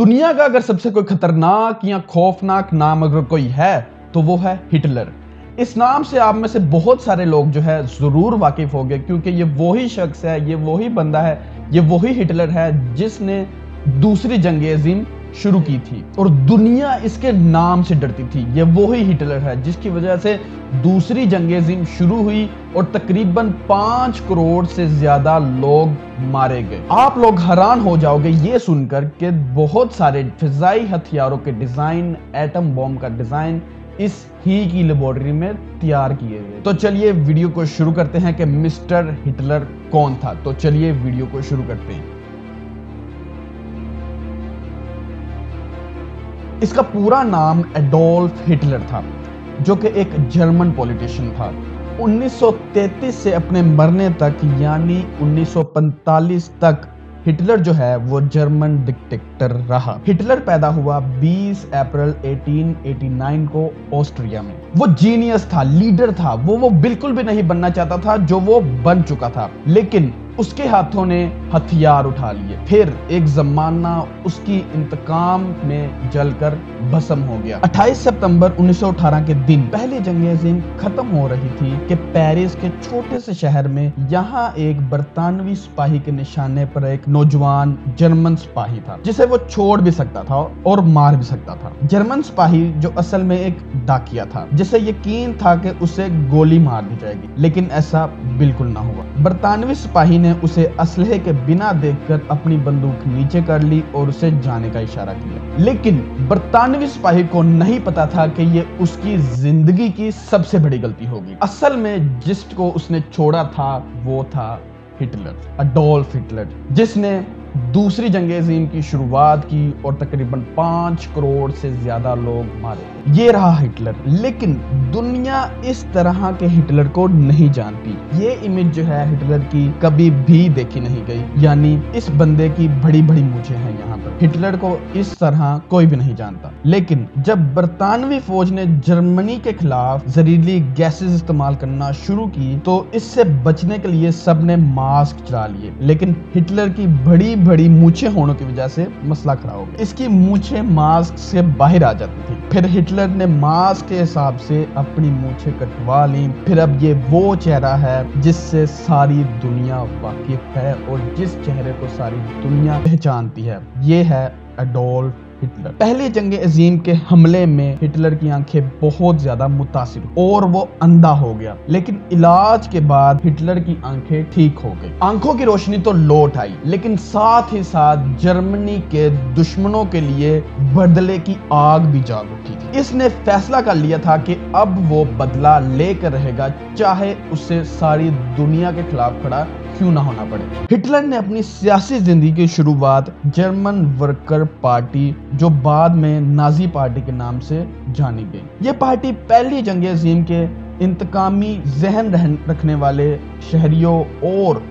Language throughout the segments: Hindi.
दुनिया का अगर सबसे कोई खतरनाक या खौफनाक नाम अगर कोई है तो वो है हिटलर। इस नाम से आप में से बहुत सारे लोग जो है ज़रूर वाकिफ हो गए क्योंकि ये वही शख्स है, ये वही बंदा है, ये वही हिटलर है जिसने दूसरी जंग अजीम शुरू की थी और दुनिया इसके नाम से डरती थी। ये वही हिटलर है जिसकी वजह से दूसरी जंग अजीम शुरू हुई और तकरीबन पाँच करोड़ से ज़्यादा लोग मारे गए। आप लोग हैरान हो जाओगे ये सुनकर कि बहुत सारे फिजाई हथियारों के डिज़ाइन, एटम बॉम्ब का डिज़ाइन इस ही की लेबोरेटरी में तैयार किए गए। तो चलिए वीडियो को शुरू करते हैं कि मिस्टर हिटलर कौन था। तो चलिए वीडियो को शुरू करते हैं। इसका पूरा नाम एडोल्फ हिटलर था, जो कि एक जर्मन पॉलिटिशियन था। 1933 से अपने मरने तक, यानी 1945 तक, हिटलर जो है, वो जर्मन डिक्टेटर रहा। हिटलर पैदा हुआ 20 अप्रैल 1889 को ऑस्ट्रिया में। वो जीनियस था, लीडर था। वो वो बिल्कुल भी नहीं बनना चाहता था, जो वो बन चुका था। लेकिन उसके हाथों ने हथियार उठा लिए। फिर एक जमाना उसकी इंतकाम में जलकर भस्म हो गया। 28 सितंबर 1918 के दिन पहली जंग अजीम खत्म हो रही थी कि पेरिस के छोटे से शहर में यहाँ एक बरतानवी सिपाही के निशाने पर एक नौजवान जर्मन सिपाही था, जिसे वो छोड़ भी सकता था और मार भी सकता था। जर्मन सिपाही जो असल में एक डाकिया था, जिसे यकीन था कि उसे गोली मार दी जाएगी, लेकिन ऐसा बिल्कुल ना हुआ। बरतानवी सिपाही ने उसे असलहे के बिना देखकर अपनी बंदूक नीचे कर ली और उसे जाने का इशारा किया। लेकिन बरतानवी सिपाही को नहीं पता था कि ये उसकी ज़िंदगी की सबसे बड़ी गलती होगी। असल में जिसको उसने छोड़ा था, वो था हिटलर अडोल्फ हिटलर, जिसने दूसरी जंग अजीम की शुरुआत की और तकरीबन पाँच करोड़ से ज़्यादा लोग मारे। ये रहा हिटलर, लेकिन दुनिया इस तरह के हिटलर को नहीं जानती। ये इमेज जो है हिटलर की कभी भी देखी नहीं गई। यानी इस बंदे की बड़ी बड़ी मुझे हैं यहाँ पर। हिटलर को इस तरह कोई भी नहीं जानता। लेकिन जब बरतानवी फौज ने जर्मनी के खिलाफ जहरीली गैसेस इस्तेमाल करना शुरू की तो इससे बचने के लिए सबने मास्क चला लिए। लेकिन हिटलर की बड़ी बड़ी मूछे होने की वजह से मसला खड़ा हो गया। इसकी मूछे मास्क से बाहर आ जाती थी। फिर हिटलर ने मास्क के हिसाब से अपनी मूछे कटवा ली। फिर अब ये वो चेहरा है जिससे सारी दुनिया वाकिफ है और जिस चेहरे को सारी दुनिया पहचानती है, ये है अडोल्फ हिटलर पहले जंग अजीम के हमले में हिटलर की आँखें बहुत ज़्यादा मुतासर और वो अंधा हो गया। लेकिन इलाज के बाद हिटलर की आँखें ठीक हो गई। आँखों की रोशनी तो लौट आई, लेकिन साथ ही साथ जर्मनी के दुश्मनों के लिए बदले की आग भी जाग उठी थी। इसने फैसला कर लिया था कि अब वो बदला लेकर रहेगा, चाहे उसे सारी दुनिया के खिलाफ खड़ा क्यों ना होना पड़े। हिटलर ने अपनी सियासी ज़िंदगी की शुरुआत जर्मन वर्कर पार्टी जो बाद में नाजी पार्टी के नाम से जानी गई। ये पार्टी पहली जंग अजीम के इंतकामी जहन रखने वाले शहरियों और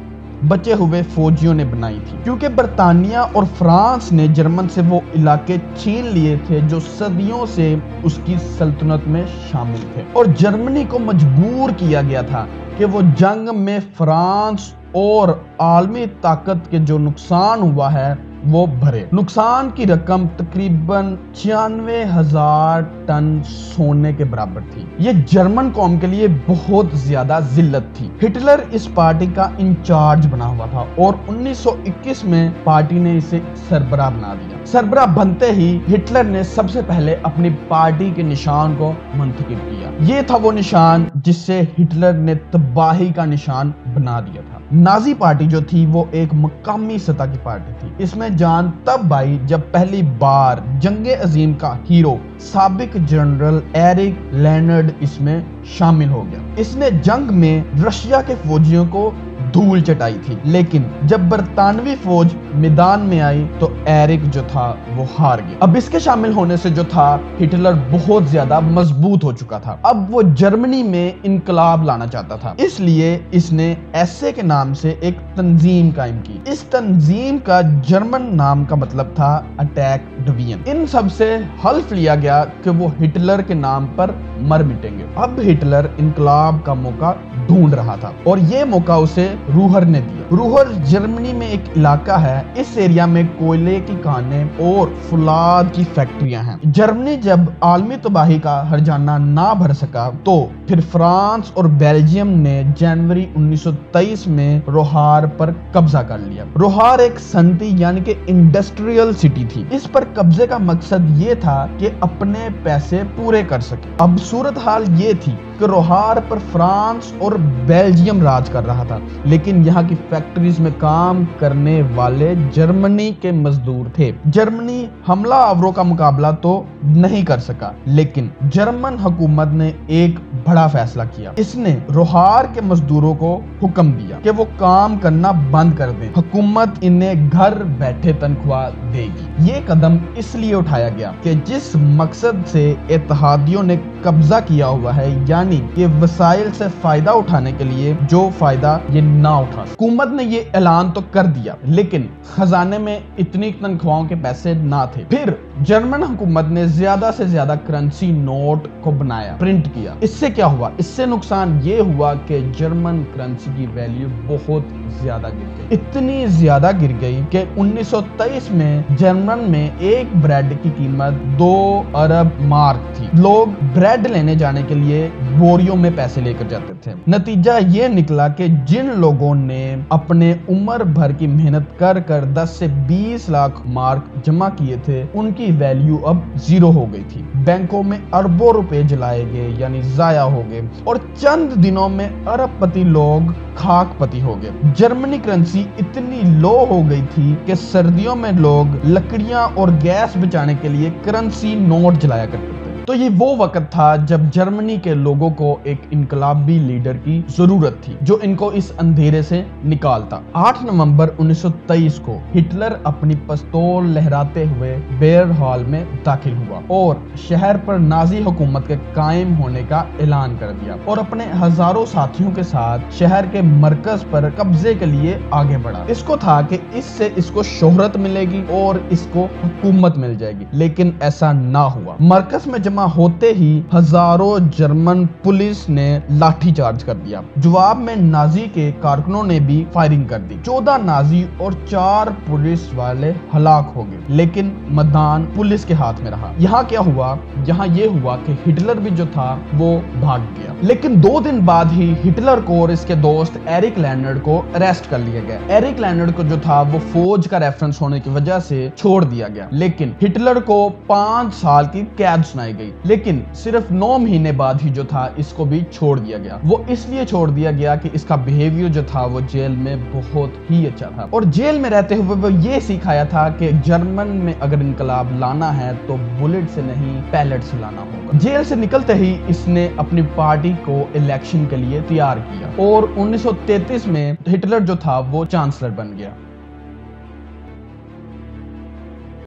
बचे हुए फौजियों ने बनाई थी। क्योंकि बरतानिया और फ्रांस ने जर्मन से वो इलाके छीन लिए थे जो सदियों से उसकी सल्तनत में शामिल थे। और जर्मनी को मजबूर किया गया था कि वो जंग में फ्रांस और आलमी ताकत के जो नुकसान हुआ है वो भरे। नुकसान की रकम तकरीबन छियानवे हज़ार टन सोने के बराबर थी। ये जर्मन कौम के लिए बहुत ज़्यादा जिल्लत थी। हिटलर इस पार्टी का इंचार्ज बना हुआ था और 1921 में पार्टी ने इसे सरबरा बना दिया। सरबरा बनते ही हिटलर ने सबसे पहले अपनी पार्टी के निशान को मंतखब किया। ये था वो निशान जिससे हिटलर ने तबाही का निशान बना दिया था। नाजी पार्टी जो थी वो एक मकामी सतह की पार्टी थी। इसमें जान तब आई जब पहली बार जंगे अजीम का हीरो सबक जनरल एरिक लेनर्ड इसमें शामिल हो गया। इसने जंग में रशिया के फौजियों को धूल चटाई थी। लेकिन जब बरतानवी फौज मैदान में आई तो एरिक जो था, वो हार गया। अब इसके शामिल होने से जो था, हिटलर बहुत ज़्यादा मज़बूत हो चुका था। अब वो जर्मनी में इनकलाब लाना चाहता था। इसलिए इसने ऐसे के नाम से एक तंजीम कायम की। इस तंजीम का जर्मन नाम का मतलब था अटैक डिवीज़न। इन सबसे हल्फ लिया गया कि वो हिटलर के नाम पर मर मिटेंगे। अब हिटलर इनकलाब का मौका ढूंढ रहा था और ये मौका उसे रूहर ने दिया। रूहर जर्मनी में एक इलाका है। इस एरिया में कोयले की खाने और फुलाद की फैक्ट्रियाँ हैं। जर्मनी जब आलमी तबाही का हरजाना ना भर सका तो फिर फ्रांस और बेल्जियम ने जनवरी 1923 में रोहार पर कब्जा कर लिया। रोहार एक संति यानी कि इंडस्ट्रियल सिटी थी। इस पर कब्जे का मकसद ये था कि अपने पैसे पूरे कर सके। अब सूरत हाल ये थी कि रोहार पर फ्रांस और बेल्जियम राज कर रहा था। लेकिन यहाँ की फैक्ट्रीज में काम करने वाले जर्मनी के मजदूर थे। जर्मनी हमला आवरों का मुकाबला तो नहीं कर सका, लेकिन जर्मन हुकूमत ने एक बड़ा फैसला किया। इसने रोहार के मजदूरों को हुक्म दिया कि वो काम करना बंद कर दें। हुकूमत इन्हें घर बैठे तनख्वाह देगी। ये कदम इसलिए उठाया गया कि जिस मकसद से इतिहादियों ने कब्जा किया हुआ है, यानी कि वसाइल से फ़ायदा उठाने के लिए जो फ़ायदा ये ना उठा हुकूमत ने ये ऐलान तो कर दिया, लेकिन खजाने में इतनी तनख्वाहों के पैसे ना थे। फिर जर्मन हुकूमत ने ज़्यादा से ज़्यादा करेंसी नोट को बनाया प्रिंट किया। इससे क्या हुआ? इससे नुकसान ये हुआ कि जर्मन करेंसी की वैल्यू बहुत ज़्यादा गिर गई। इतनी ज़्यादा गिर गई कि 1923 में जर्मन में एक ब्रेड की कीमत दो अरब मार्क थी। लोग ब्रेड लेने जाने के लिए बोरियों में पैसे लेकर जाते थे। नतीजा ये निकला कि जिन लोगों ने अपने उम्र भर की मेहनत कर कर 10 से 20 लाख मार्क जमा किए थे, उनकी वैल्यू अब ज़ीरो हो गई थी। बैंकों में अरबों रुपए जलाए गए, यानी जाया हो गए, और चंद दिनों में अरबपति लोग खाकपति हो गए। जर्मनी करेंसी इतनी लो हो गई थी कि सर्दियों में लोग लकड़ियाँ और गैस बचाने के लिए करेंसी नोट जलाया करते तो ये वो वक्त था जब जर्मनी के लोगों को एक इनकलाबी लीडर की ज़रूरत थी, जो इनको इस अंधेरे से निकालता। 8 नवंबर 1923 को हिटलर अपनी पस्तौल लहराते हुए बेयर हॉल में दाखिल हुआ और शहर पर नाजी हुकूमत के कायम होने का ऐलान कर दिया और अपने हज़ारों साथियों के साथ शहर के मरकज पर कब्जे के लिए आगे बढ़ा। इसको था कि इससे इसको शोहरत मिलेगी और इसको हुकूमत मिल जाएगी, लेकिन ऐसा ना हुआ। मरकज में जमा होते ही हज़ारों जर्मन पुलिस ने लाठी चार्ज कर दिया। जवाब में नाजी के कारकुनों ने भी फायरिंग कर दी। चौदह नाजी और चार पुलिस वाले हलाक हो गए, लेकिन मैदान पुलिस के हाथ में रहा। यहाँ क्या हुआ? यहाँ ये हुआ कि हिटलर भी जो था, वो भाग गया। लेकिन दो दिन बाद ही हिटलर को और इसके दोस्त एरिक लैंडर्ड को अरेस्ट कर लिया गया। एरिक लैंडर्ड को जो था, वो फौज का रेफरेंस होने की वजह से छोड़ दिया गया। लेकिन हिटलर को पाँच साल की कैद सुनाई गई। लेकिन सिर्फ़ नौ महीने बाद ही जो था, इसको भी छोड़ दिया गया। वो इसलिए छोड़ दिया गया कि इसका बिहेवियर जो था, वो जेल में बहुत ही अच्छा था। और जेल में रहते हुए वो ये सिखाया था कि जर्मन में अगर इनकलाब लाना है तो बुलेट से नहीं, पैलेट से लाना होगा। जेल से निकलते ही इसने अपनी पार्टी को इलेक्शन के लिए तैयार किया। और 1933 में हिटलर जो था, वो चांसलर बन गया।